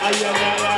I am alive.